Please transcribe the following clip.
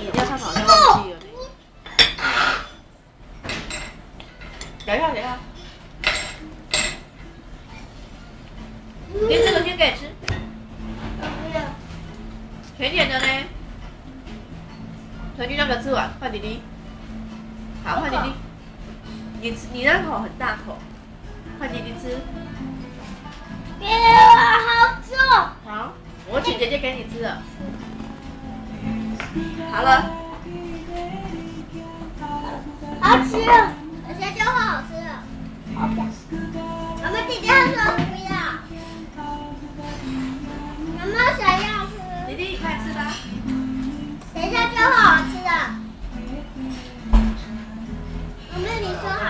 你要上床了，我记着。给啊给啊！你这个先给吃。不要。甜甜的呢。趁你两个吃完，换弟弟。好，换弟弟。你吃你那口很大口，换弟弟吃。好重。好，我姐姐给你吃了。好了。好吃，有些就好好吃了。我们姐姐说不要，妈妈想要吃。弟弟，快吃吧。等一下就会好吃的。妈妈，你说好。